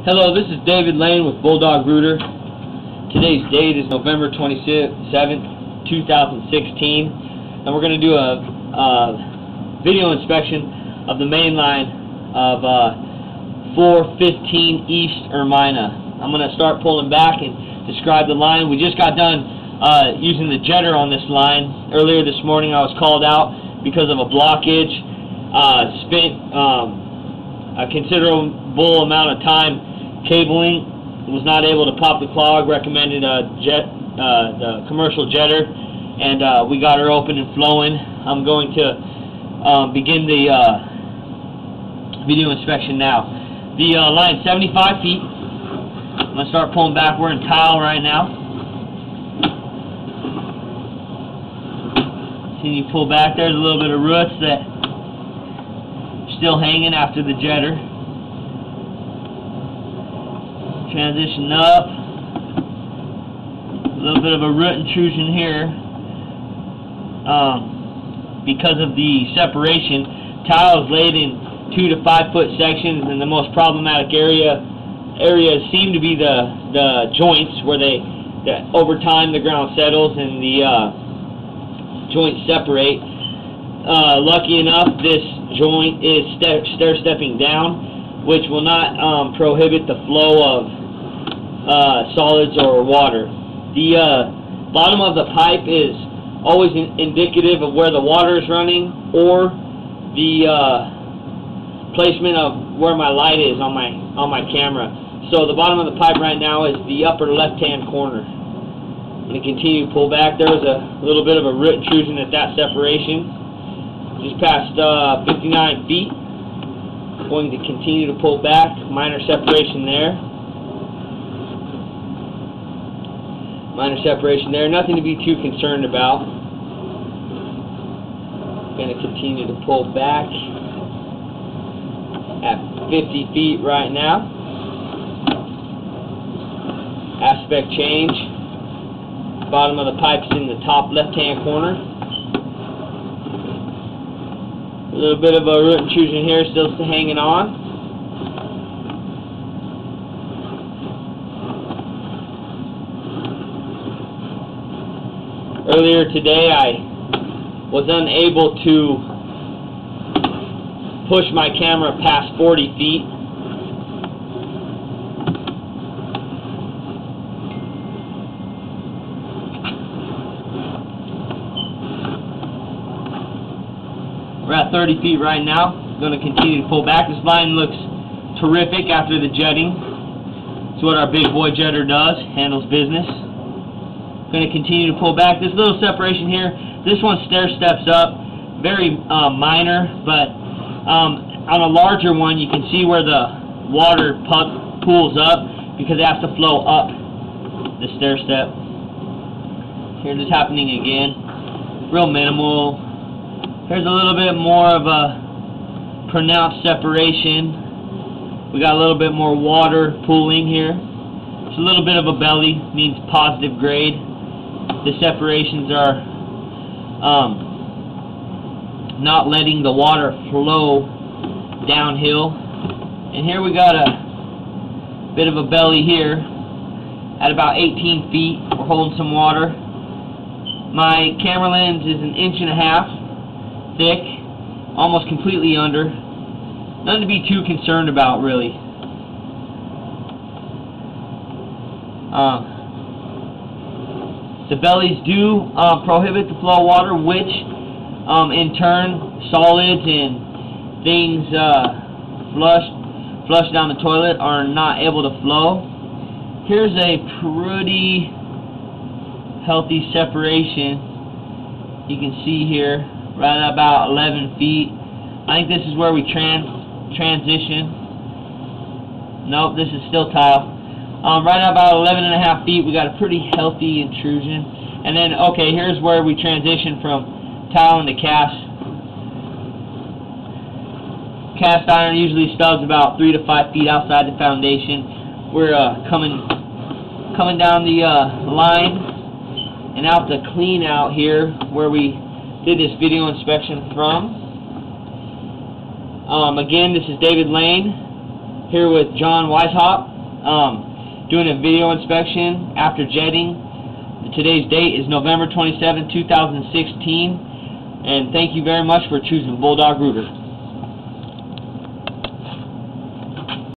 Hello, this is David Lane with Bulldog Rooter. Today's date is November 27th, 2016, and we're going to do a, a, video inspection of the main line of uh, 415 East Ermina. I'm going to start pulling back and describe the line. We just got done uh, using the jetter on this line. Earlier this morning I was called out because of a blockage. Uh, spent um, a considerable amount of time cabling was not able to pop the clog, recommended a jet, uh, the commercial jetter, and uh, we got her open and flowing. I'm going to um, begin the uh, video inspection now. The uh, line 75 feet. I'm going to start pulling back. We're in tile right now. Continue you pull back. There's a little bit of roots that still hanging after the jetter transition up. A little bit of a root intrusion here. Um, because of the separation, tile is laid in two to five foot sections, and the most problematic area areas seem to be the the joints where they that over time the ground settles and the uh, joints separate. Uh, lucky enough, this joint is stair stepping down, which will not um, prohibit the flow of uh, solids or water. The uh, bottom of the pipe is always in indicative of where the water is running or the uh, placement of where my light is on my on my camera. So the bottom of the pipe right now is the upper left-hand corner. I'm going to continue to pull back. There was a little bit of a root intrusion at that separation. Just past uh, 59 feet. Going to continue to pull back. Minor separation there. Minor separation there. Nothing to be too concerned about. Going to continue to pull back at 50 feet right now. Aspect change. Bottom of the pipe's in the top left-hand corner. A little bit of a root intrusion here, still hanging on. Earlier today I was unable to push my camera past 40 feet. We're at 30 feet right now. Going to continue to pull back. This line looks terrific after the jetting. It's what our big boy jetter does, handles business. Going to continue to pull back. This little separation here, this one stair steps up, very uh, minor, but um, on a larger one you can see where the water puck pools up because it has to flow up the stair step. Here's this happening again. Real minimal. Here's a little bit more of a pronounced separation. We got a little bit more water pooling here. It's a little bit of a belly, means positive grade the separations are um, not letting the water flow downhill. And here we got a bit of a belly here at about 18 feet. We're holding some water. My camera lens is an inch and a half thick, almost completely under. Nothing to be too concerned about, really. Uh, the bellies do uh, prohibit the flow of water, which um, in turn solids and things uh, flushed flush down the toilet are not able to flow. Here's a pretty healthy separation. You can see here, right about 11 feet. I think this is where we trans transition. Nope, this is still tile. Um, right about 11 and a half feet, we got a pretty healthy intrusion. And then, okay, here's where we transition from tile into cast. Cast iron usually stubs about three to five feet outside the foundation. We're uh, coming coming down the uh, line and out the clean out here where we did this video inspection from. Um, again, this is David Lane here with John Weishaupt um, doing a video inspection after jetting. Today's date is November 27, 2016. And thank you very much for choosing Bulldog Rooter.